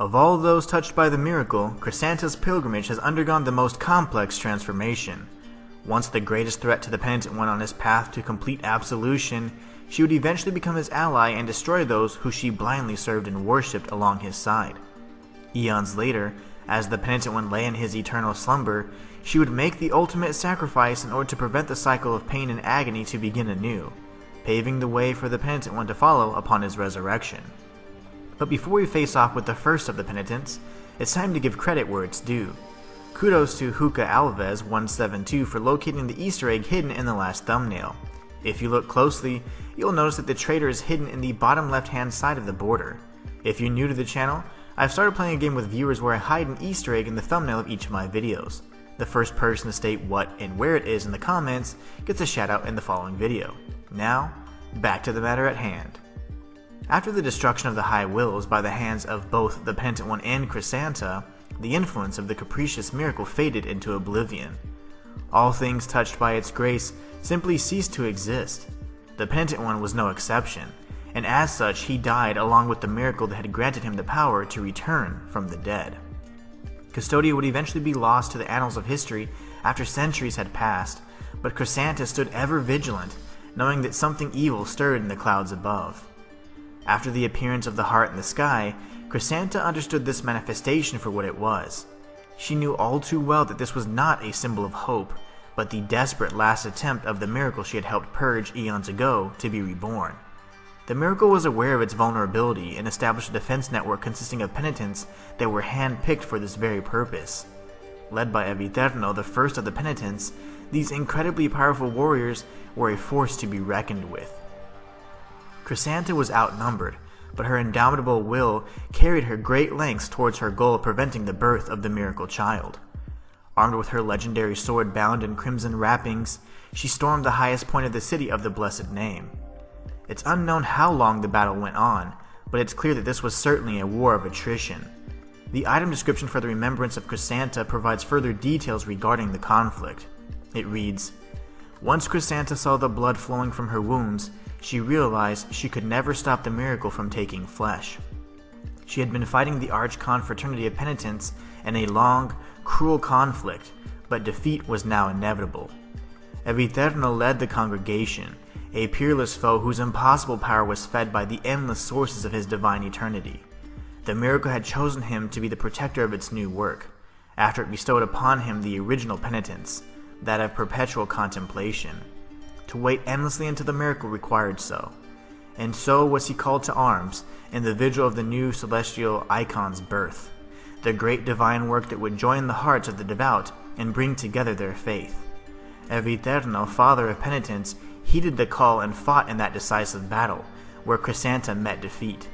Of all those touched by the miracle, Crisanta's pilgrimage has undergone the most complex transformation. Once the greatest threat to the penitent one on his path to complete absolution, she would eventually become his ally and destroy those who she blindly served and worshipped along his side. Eons later, as the penitent one lay in his eternal slumber, she would make the ultimate sacrifice in order to prevent the cycle of pain and agony to begin anew, paving the way for the penitent one to follow upon his resurrection. But before we face off with the first of the penitents, it's time to give credit where it's due. Kudos to Huka Alves 172 for locating the Easter egg hidden in the last thumbnail. If you look closely, you'll notice that the traitor is hidden in the bottom left hand side of the border. If you're new to the channel, I've started playing a game with viewers where I hide an Easter egg in the thumbnail of each of my videos. The first person to state what and where it is in the comments gets a shoutout in the following video. Now, back to the matter at hand. After the destruction of the High Willows by the hands of both the Penitent One and Crisanta, the influence of the capricious miracle faded into oblivion. All things touched by its grace simply ceased to exist. The Penitent One was no exception, and as such he died along with the miracle that had granted him the power to return from the dead. Custodia would eventually be lost to the annals of history after centuries had passed, but Crisanta stood ever vigilant, knowing that something evil stirred in the clouds above. After the appearance of the heart in the sky, Crisanta understood this manifestation for what it was. She knew all too well that this was not a symbol of hope, but the desperate last attempt of the miracle she had helped purge eons ago to be reborn. The miracle was aware of its vulnerability and established a defense network consisting of penitents that were hand-picked for this very purpose. Led by Eviterno, the first of the penitents, these incredibly powerful warriors were a force to be reckoned with. Crisanta was outnumbered, but her indomitable will carried her great lengths towards her goal of preventing the birth of the miracle child. Armed with her legendary sword bound in crimson wrappings, she stormed the highest point of the city of the blessed name. It's unknown how long the battle went on, but it's clear that this was certainly a war of attrition. The item description for the Remembrance of Crisanta provides further details regarding the conflict. It reads, Once Crisanta saw the blood flowing from her wounds, she realized she could never stop the miracle from taking flesh. She had been fighting the Arch Confraternity of Penitents in a long, cruel conflict, but defeat was now inevitable. Eviterno led the congregation, a peerless foe whose impossible power was fed by the endless sources of his divine eternity. The miracle had chosen him to be the protector of its new work, after it bestowed upon him the original penitence, that of perpetual contemplation. To wait endlessly until the miracle required so. And so was he called to arms in the vigil of the new celestial icon's birth the great divine work that would join the hearts of the devout and bring together their faith. Eviterno, father of penitents, heeded the call and fought in that decisive battle, where Crisanta met defeat.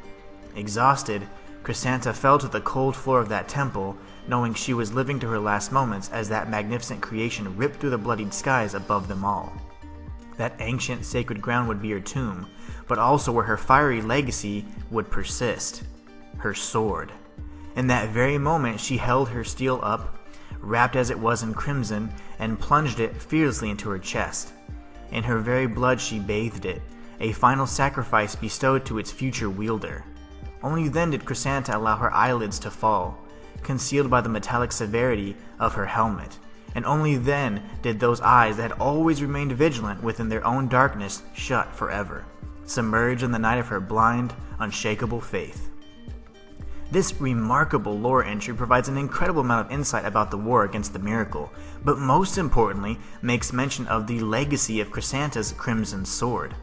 Exhausted, Crisanta fell to the cold floor of that temple, knowing she was living to her last moments as that magnificent creation ripped through the bloodied skies above them all. That ancient sacred ground would be her tomb, but also where her fiery legacy would persist her sword. In that very moment, she held her steel up, wrapped as it was in crimson, and plunged it fearlessly into her chest. In her very blood, she bathed it, a final sacrifice bestowed to its future wielder. Only then did Crisanta allow her eyelids to fall, concealed by the metallic severity of her helmet, and only then did those eyes that had always remained vigilant within their own darkness shut forever, submerged in the night of her blind, unshakable faith. This remarkable lore entry provides an incredible amount of insight about the war against the miracle, but most importantly makes mention of the legacy of Crisanta's Crimson Sword.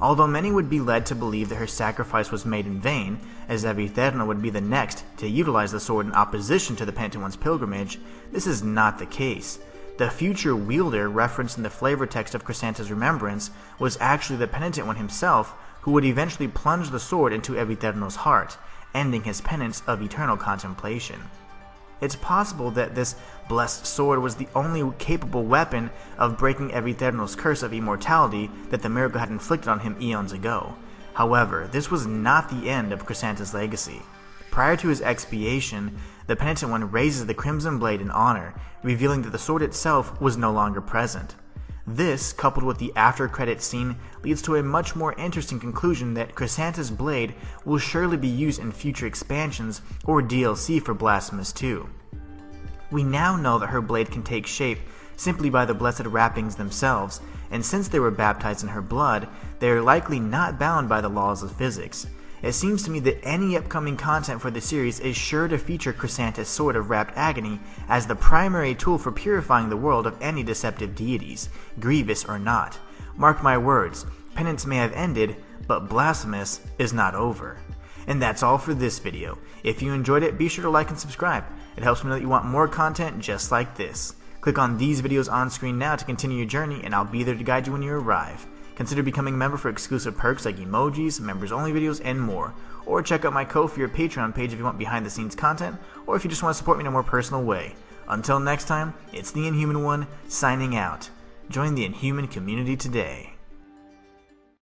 Although many would be led to believe that her sacrifice was made in vain, as Eviterno would be the next to utilize the sword in opposition to the Penitent One's pilgrimage, this is not the case. The future wielder referenced in the flavor text of Crisanta's remembrance was actually the Penitent One himself, who would eventually plunge the sword into Eviterno's heart, ending his penance of eternal contemplation. It's possible that this blessed sword was the only capable weapon of breaking Eviterno's curse of immortality that the miracle had inflicted on him eons ago. However, this was not the end of Crisanta's legacy. Prior to his expiation, the Penitent One raises the Crimson Blade in honor, revealing that the sword itself was no longer present. This, coupled with the after credits scene, leads to a much more interesting conclusion that Crisanta's blade will surely be used in future expansions or DLC for Blasphemous 2. We now know that her blade can take shape simply by the blessed wrappings themselves, and since they were baptized in her blood, they are likely not bound by the laws of physics. It seems to me that any upcoming content for the series is sure to feature Crisanta's Sword of Wrapped Agony as the primary tool for purifying the world of any deceptive deities, grievous or not. Mark my words, penance may have ended, but Blasphemous is not over. And that's all for this video. If you enjoyed it, be sure to like and subscribe. It helps me know that you want more content just like this. Click on these videos on screen now to continue your journey, and I'll be there to guide you when you arrive. Consider becoming a member for exclusive perks like emojis, members only videos, and more. Or check out my Ko-fi or Patreon page if you want behind the scenes content, or if you just want to support me in a more personal way. Until next time, it's the Inhuman One signing out. Join the Inhuman community today.